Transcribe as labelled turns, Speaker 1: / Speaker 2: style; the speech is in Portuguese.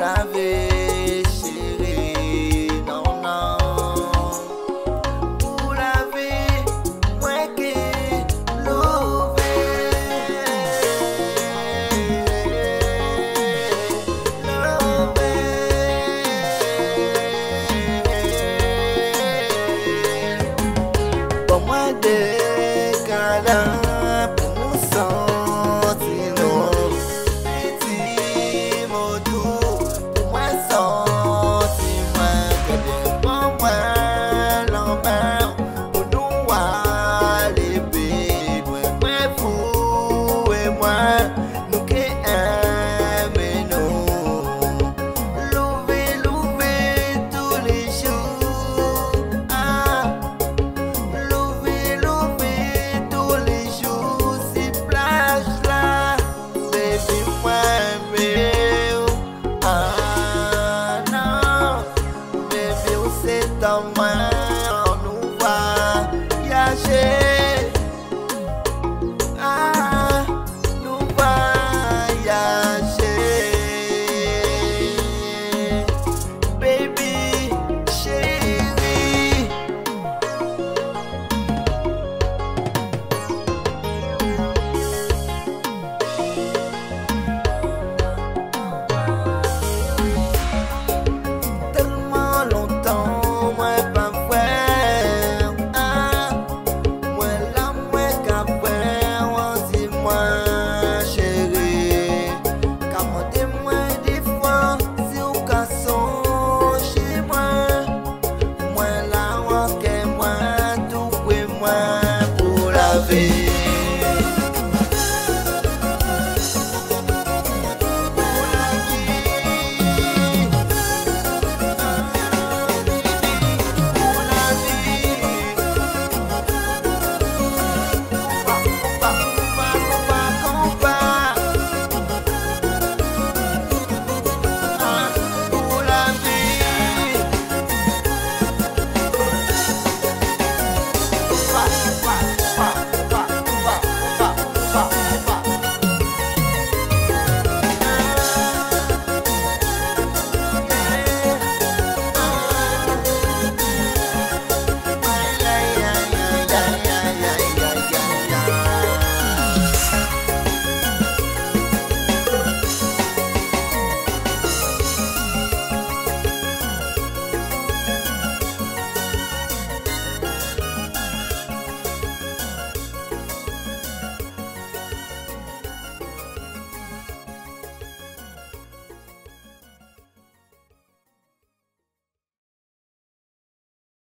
Speaker 1: segunda vez cheguei, não, não. Pura vez, ué é que Vamos a de caramba. tamanho